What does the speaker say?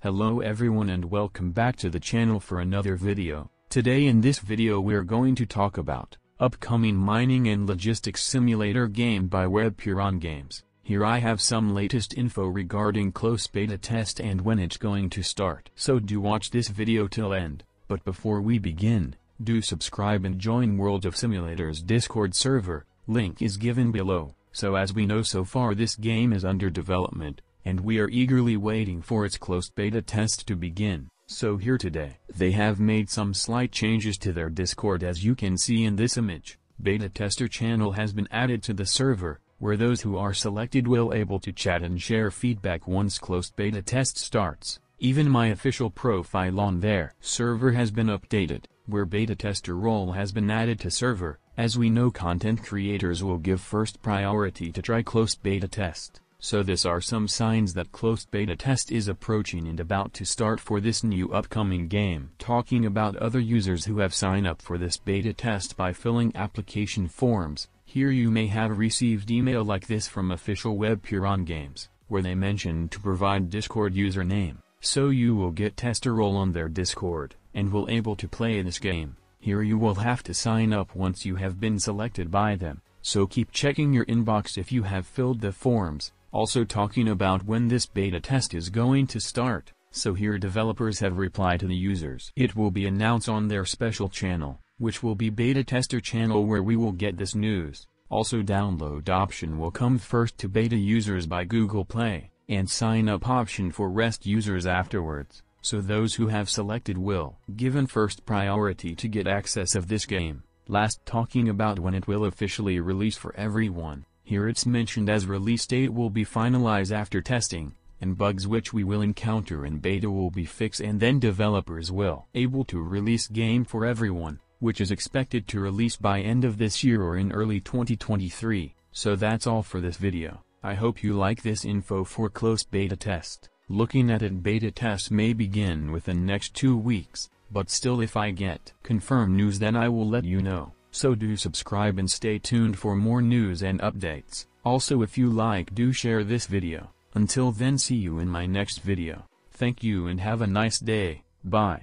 Hello everyone and welcome back to the channel for another video. Today in this video we're going to talk about upcoming mining and logistics simulator game by Webperon Games. Here I have some latest info regarding close beta test and when it's going to start. So do watch this video till end, but before we begin, do subscribe and join World of Simulators Discord server, link is given below. So as we know so far this game is under development, and we are eagerly waiting for its closed beta test to begin. So here today, they have made some slight changes to their Discord as you can see in this image. Beta tester channel has been added to the server, where those who are selected will able to chat and share feedback once closed beta test starts. Even my official profile on their server has been updated, where beta tester role has been added to server, as we know content creators will give first priority to try closed beta test. So this are some signs that closed beta test is approaching and about to start for this new upcoming game. Talking about other users who have signed up for this beta test by filling application forms, here you may have received email like this from official Webperon Games, where they mention to provide Discord username, so you will get tester role on their Discord, and will able to play this game. Here you will have to sign up once you have been selected by them, so keep checking your inbox if you have filled the forms. Also talking about when this beta test is going to start, so here developers have replied to the users. It will be announced on their special channel, which will be beta tester channel where we will get this news. Also download option will come first to beta users by Google Play, and sign up option for rest users afterwards, so those who have selected will given first priority to get access of this game. Last talking about when it will officially release for everyone. Here it's mentioned as release date will be finalized after testing, and bugs which we will encounter in beta will be fixed and then developers will able to release game for everyone, which is expected to release by end of this year or in early 2023. So that's all for this video. I hope you like this info for close beta test. Looking at it beta tests may begin within next two weeks, but still if I get confirmed news then I will let you know. So do subscribe and stay tuned for more news and updates. Also if you like do share this video. Until then see you in my next video. Thank you and have a nice day. Bye.